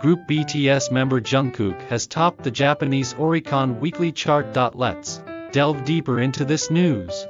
group BTS member Jungkook has topped the Japanese Oricon weekly chart. Let's delve deeper into this news.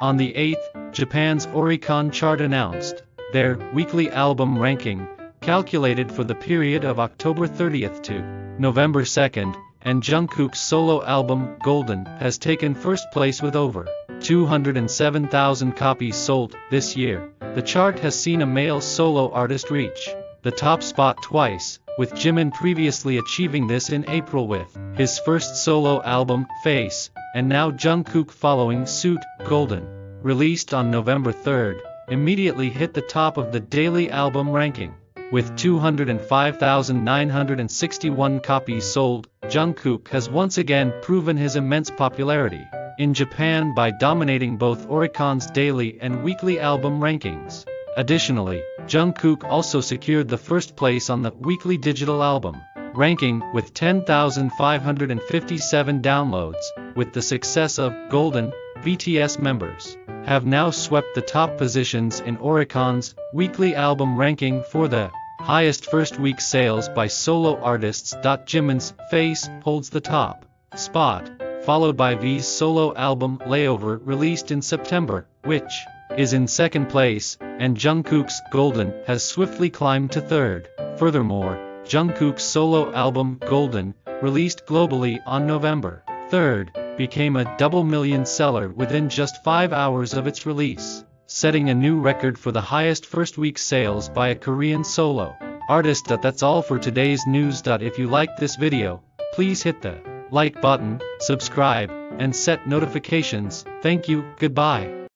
On the 8th, Japan's Oricon chart announced their weekly album ranking, calculated for the period of October 30th to November 2nd, and Jungkook's solo album, Golden, has taken first place with over 207,000 copies sold this year. The chart has seen a male solo artist reach the top spot twice, with Jimin previously achieving this in April with his first solo album, Face, and now Jungkook following suit, Golden. Released on November 3rd, immediately hit the top of the daily album ranking. With 205,961 copies sold, Jungkook has once again proven his immense popularity in Japan by dominating both Oricon's daily and weekly album rankings. Additionally, Jungkook also secured the first place on the weekly digital album ranking with 10,557 downloads. With the success of Golden, BTS members have now swept the top positions in Oricon's weekly album ranking for the highest first week sales by solo artists. Jimin's Face holds the top spot, followed by V's solo album Layover released in September, which is in second place, and Jungkook's Golden has swiftly climbed to third. Furthermore, Jungkook's solo album Golden, released globally on November 3rd, became a double million seller within just 5 hours of its release, setting a new record for the highest first week sales by a Korean solo artist. That's all for today's news. If you liked this video, please hit the like button, subscribe, and set notifications. Thank you, goodbye.